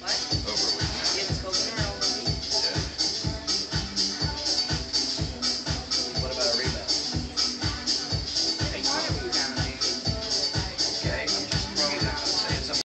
What?